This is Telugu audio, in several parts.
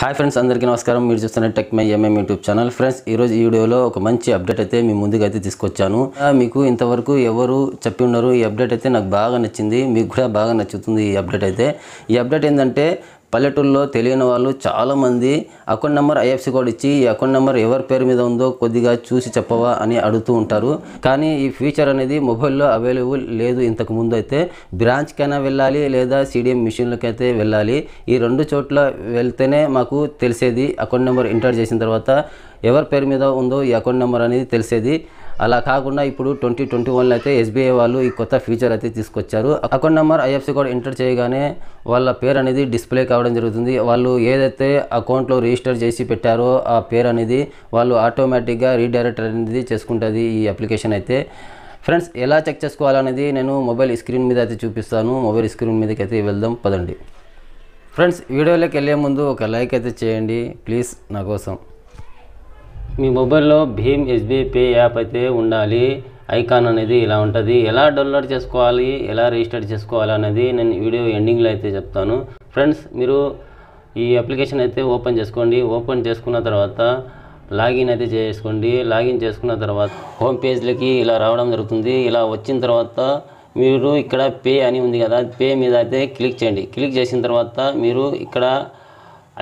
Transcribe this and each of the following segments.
హాయ్ ఫ్రెండ్స్ అందరికీ నమస్కారం. మీరు చూస్తున్న tech my MM YouTube channel. Friends ఈరోజు ఈ వీడియోలో ఒక మంచి అప్డేట్ అయితే మీ ముందుగా అయితే తీసుకొచ్చాను. మీకు ఇంతవరకు ఎవరు చెప్పి ఉన్నారు ఈ అప్డేట్ అయితే నాకు బాగా నచ్చింది. మీకు కూడా బాగా నచ్చుతుంది ఈ అప్డేట్ అయితే. ఈ అప్డేట్ ఏంటంటే పల్లెటూరులో తెలియని వాళ్ళు చాలామంది అకౌంట్ నెంబర్ ఐఎఫ్సి కోడ్ ఇచ్చి ఈ అకౌంట్ నెంబర్ ఎవరి పేరు మీద ఉందో కొద్దిగా చూసి చెప్పవా అని అడుగుతూ ఉంటారు. కానీ ఈ ఫీచర్ అనేది మొబైల్లో అవైలబుల్ లేదు ఇంతకు ముందు అయితే. బ్రాంచ్కైనా వెళ్ళాలి లేదా సిడిఎం మిషన్లకైతే వెళ్ళాలి. ఈ రెండు చోట్ల వెళ్తేనే మాకు తెలిసేది అకౌంట్ నెంబర్ ఎంటర్ చేసిన తర్వాత ఎవరి పేరు మీద ఉందో ఈ అకౌంట్ నెంబర్ అనేది తెలిసేది. అలా కాకుండా ఇప్పుడు ట్వంటీ ట్వంటీ వన్లో అయితే ఎస్బీఐ వాళ్ళు ఈ కొత్త ఫీచర్ అయితే తీసుకొచ్చారు. Account number IFC code enter చేయగానే వాళ్ళ పేరు అనేది డిస్ప్లే కావడం జరుగుతుంది. వాళ్ళు ఏదైతే అకౌంట్లో రిజిస్టర్ చేసి పెట్టారో ఆ పేరు అనేది వాళ్ళు ఆటోమేటిక్గా రీడైరెక్ట్ అనేది చేసుకుంటుంది ఈ అప్లికేషన్ అయితే. ఫ్రెండ్స్ ఎలా చెక్ చేసుకోవాలనేది నేను మొబైల్ స్క్రీన్ మీద అయితే చూపిస్తాను. మొబైల్ స్క్రీన్ మీదకి అయితే వెళ్దాం పదండి. ఫ్రెండ్స్ వీడియోలోకి వెళ్ళే ముందు ఒక లైక్ అయితే చేయండి. ప్లీజ్ నా కోసం. మీ మొబైల్లో భీమ్ ఎస్బీఐ పే యాప్ అయితే ఉండాలి. ఐకాన్ అనేది ఇలా ఉంటుంది. ఎలా డౌన్లోడ్ చేసుకోవాలి? ఎలా రిజిస్టర్ చేసుకోవాలి అనేది నేను వీడియో ఎండింగ్లో అయితే చెప్తాను. ఫ్రెండ్స్ మీరు ఈ అప్లికేషన్ అయితే ఓపెన్ చేసుకోండి. ఓపెన్ చేసుకున్న తర్వాత లాగిన్ అయితే చేసుకోండి. లాగిన్ చేసుకున్న తర్వాత హోమ్ పేజ్లకి ఇలా రావడం జరుగుతుంది. ఇలా వచ్చిన తర్వాత మీరు ఇక్కడ పే అని ఉంది కదా పే మీద అయితే క్లిక్ చేయండి. క్లిక్ చేసిన తర్వాత మీరు ఇక్కడ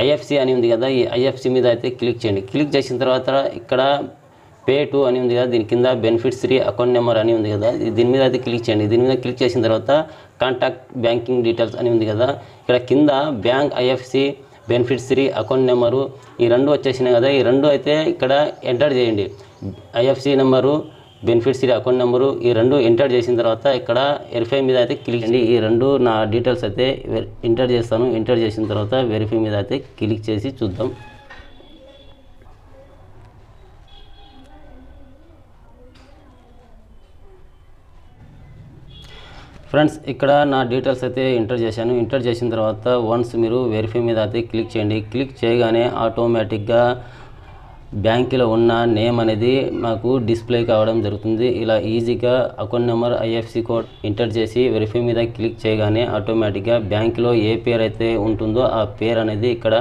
ఐఎఫ్సి అని ఉంది కదా ఈ ఐఎఫ్సి మీద అయితే క్లిక్ చేయండి. క్లిక్ చేసిన తర్వాత ఇక్కడ పే టు అని ఉంది కదా దీని కింద బెనిఫిట్స్ త్రీ అకౌంట్ నెంబర్ అని ఉంది కదా దీని మీద అయితే క్లిక్ చేయండి. దీని మీద క్లిక్ చేసిన తర్వాత కాంటాక్ట్ బ్యాంకింగ్ డీటెయిల్స్ అని ఉంది కదా ఇక్కడ కింద bank IFC benefits three account number ఈ రెండు వచ్చేసినాయి కదా ఈ రెండు అయితే ఇక్కడ ఎంటర్ చేయండి. ఐఎఫ్సి నెంబరు బెనిఫిట్స్ ఇది అకౌంట్ నెంబరు. ఈ రెండు ఎంటర్ చేసిన తర్వాత ఇక్కడ వెరిఫై మీద అయితే క్లిక్ చేయండి. ఈ రెండు నా డీటెయిల్స్ అయితే ఎంటర్ చేస్తాను. ఎంటర్ చేసిన తర్వాత వెరిఫై మీద అయితే క్లిక్ చేసి చూద్దాం. ఫ్రెండ్స్ ఇక్కడ నా డీటెయిల్స్ అయితే ఎంటర్ చేశాను. ఎంటర్ చేసిన తర్వాత వన్స్ మీరు వెరిఫై మీద అయితే క్లిక్ చేయండి. క్లిక్ చేయగానే ఆటోమేటిక్గా బ్యాంకులో ఉన్న నేమ్ అనేది మాకు డిస్ప్లే కావడం జరుగుతుంది. ఇలా ఈజీగా account number IFC code enter చేసి వెరిఫై మీద క్లిక్ చేయగానే ఆటోమేటిక్గా బ్యాంకులో ఏ పేరు అయితే ఉంటుందో ఆ పేరు అనేది ఇక్కడ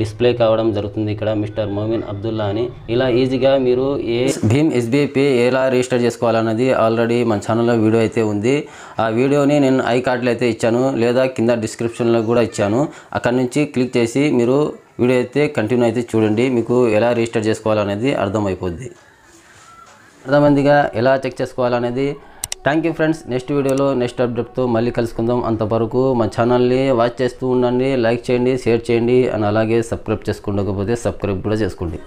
డిస్ప్లే కావడం జరుగుతుంది. ఇక్కడ మిస్టర్ మోమిన్ అబ్దుల్లా అని. ఇలా ఈజీగా మీరు ఏ భీమ్ ఎస్బీఐ పే ఎలా రిజిస్టర్ చేసుకోవాలన్నది ఆల్రెడీ మన ఛానల్లో వీడియో అయితే ఉంది. ఆ వీడియోని నేను ఐ కార్డులో అయితే ఇచ్చాను లేదా కింద డిస్క్రిప్షన్లో కూడా ఇచ్చాను. అక్కడ నుంచి క్లిక్ చేసి మీరు వీడియో అయితే కంటిన్యూ అయితే చూడండి. మీకు ఎలా రిజిస్టర్ చేసుకోవాలనేది అర్థమైపోద్ది. అర్థమైందిగా? ఎలా చెక్ చేసుకోవాలనేది? థ్యాంక్ యూ ఫ్రెండ్స్ నెక్స్ట్ వీడియోలో నెక్స్ట్ అప్డేట్తో మళ్ళీ కలుసుకుందాం. అంతవరకు మా ఛానల్ని వాచ్ చేస్తూ ఉండండి లైక్ చేయండి షేర్ చేయండి అండ్ అలాగే సబ్స్క్రైబ్ చేసుకోకపోతే సబ్స్క్రైబ్ కూడా చేసుకోండి.